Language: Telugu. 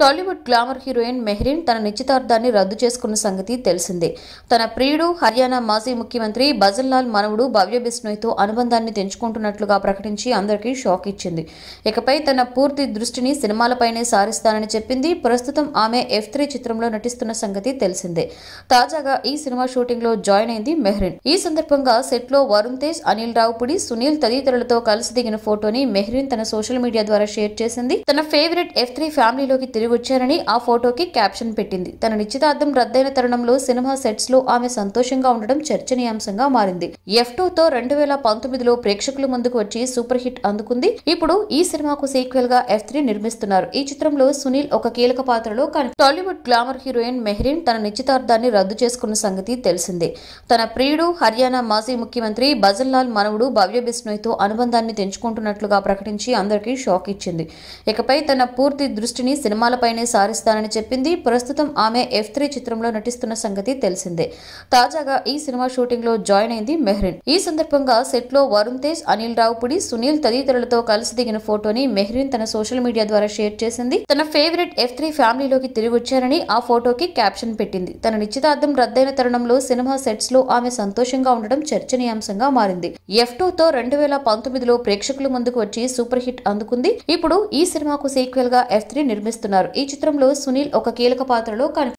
టాలీవుడ్ గ్లామర్ హీరోయిన్ మెహ్రీన్ తన నిశ్చితార్థాన్ని రద్దు చేసుకున్న సంగతి తెలిసిందే. తన ప్రియుడు హర్యానా మాజీ ముఖ్యమంత్రి భజన్లాల్ మనవుడు భవ్య బిస్నోయ్తో అనుబంధాన్ని తెంచుకుంటున్నట్లుగా ప్రకటించి అందరికీ షాక్ ఇచ్చింది. ఇకపై తన పూర్తి దృష్టిని సినిమాలపైనే సారిస్తానని చెప్పింది. ప్రస్తుతం ఆమె ఎఫ్ త్రీ చిత్రంలో నటిస్తున్న సంగతి తెలిసిందే. తాజాగా ఈ సినిమా షూటింగ్లో జాయిన్ అయింది మెహ్రీన్. ఈ సందర్భంగా సెట్లో వరుణ్ తేజ్ అనిల్ రావుపుడి సునీల్ తదితరులతో కలిసి దిగిన ఫోటోని మెహ్రీన్ తన సోషల్ మీడియా ద్వారా షేర్ చేసింది. తన ఫేవరెట్ ఎఫ్ త్రీ ఫ్యామిలీలోకి తిరిగి వచ్చారని ఆ ఫోటోకి క్యాప్షన్ పెట్టింది. తన నిశ్చితార్థం రద్దయిన తరుణంలో సినిమా సెట్స్లో ఆమె సంతోషంగా ఉండడం చర్చనీయాంశంగా మారింది. ఎఫ్ టూ తో రెండు వేల పంతొమ్మిదిలో ప్రేక్షకుల ముందుకు వచ్చి సూపర్ హిట్ అందుకుంది. ఇప్పుడు ఈ సినిమాకు సీక్వెల్గా ఎఫ్ త్రీ నిర్మిస్తున్నారు. ఈ చిత్రంలో సునీల్ ఒక కీలక పాత్రలో కానీ టాలీవుడ్ గ్లామర్ హీరోయిన్ మెహ్రీన్ తన నిశ్చితార్థాన్ని రద్దు చేసుకున్న సంగతి తెలిసిందే. తన ప్రియుడు హర్యానా మాజీ ముఖ్యమంత్రి భజన్లాల్ మనవుడు భవ్య బిస్నోయ్తో అనుబంధాన్ని తెంచుకుంటున్నట్లుగా ప్రకటించి అందరికీ షాక్ ఇచ్చింది. ఇకపై తన పూర్తి దృష్టిని చిత్రాలపైనే సారిస్తానని చెప్పింది. ప్రస్తుతం ఆమె ఎఫ్ త్రీ చిత్రంలో నటిస్తున్న సంగతి తెలిసిందే. తాజాగా ఈ సినిమా షూటింగ్లో జాయిన్ అయింది మెహ్రీన్. ఈ సందర్భంగా సెట్లో వరుణ్ తేజ్ అనిల్ రావుపుడి సునీల్ తదితరులతో కలిసి దిగిన ఫోటోని మెహ్రీన్ తన సోషల్ మీడియా ద్వారా షేర్ చేసింది. తన ఫేవరెట్ ఎఫ్ త్రీ ఫ్యామిలీలోకి తిరిగి వచ్చారని ఆ ఫోటోకి క్యాప్షన్ పెట్టింది. తన నిశ్చితార్థం రద్దయిన తరుణంలో సినిమా సెట్స్లో ఆమె సంతోషంగా ఉండడం చర్చనీయాంశంగా మారింది. ఎఫ్ టూ తో రెండు వేల పంతొమ్మిదిలో ప్రేక్షకుల ముందుకు వచ్చి సూపర్ హిట్ అందుకుంది. ఇప్పుడు ఈ సినిమాకు సీక్వెల్గా ఎఫ్ త్రీ నిర్మిస్తున్నారు. ఈ చిత్రంలో సునీల్ ఒక కీలక పాత్రలో కనిపి